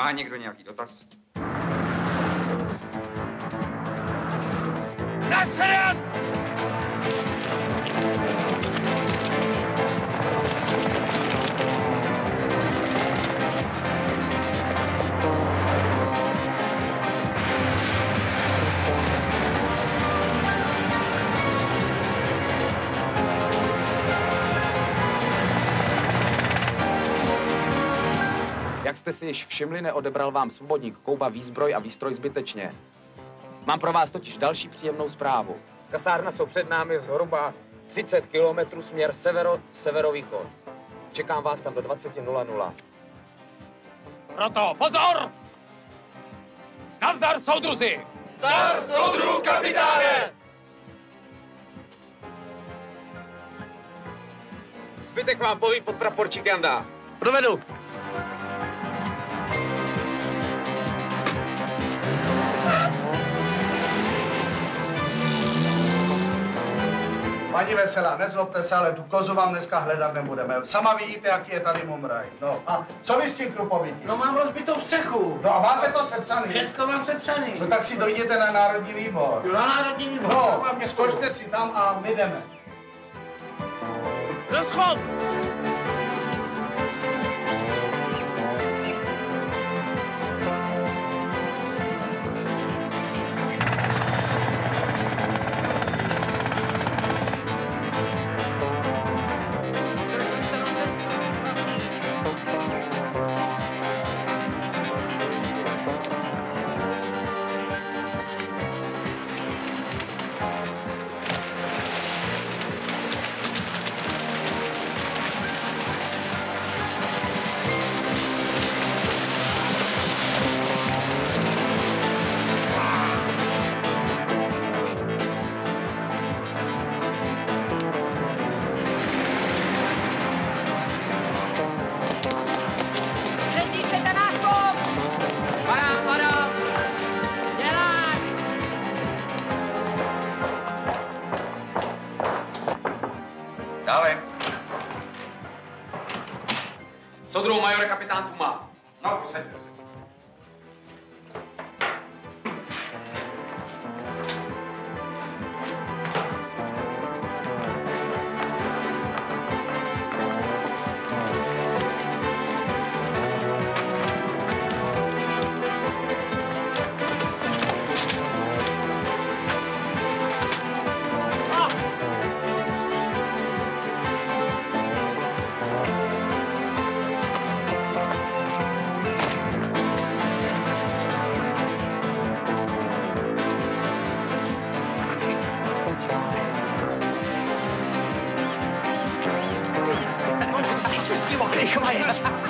Má někdo nějaký dotaz? Nasrat! Jak jste si již všimli, neodebral vám svobodník Kouba výzbroj a výstroj zbytečně. Mám pro vás totiž další příjemnou zprávu. Kasárna jsou před námi zhruba 30 kilometrů směr severo-severovýchod. Čekám vás tam do 20.00. Proto pozor! Nazdar, soudruzi! Zdar, soudru, kapitáne! Zbytek vám poví podpraporčík Janda. Provedu. Paní Veselá, nezlobte se, ale tu kozu vám dneska hledat nebudeme. Sama vidíte, jaký je tady mumraj. No a co vy s tím krupovitím? No mám rozbitou střechu. No a máte to sepsaný? Všecko mám sepsaný. No tak si dojděte na Národní výbor. Jo, na národní výbor. No, skočte si tam a my jdeme. Rozchod! Dále. Soudruhu majore kapitán Tuma. No, posaďte se. be quiet.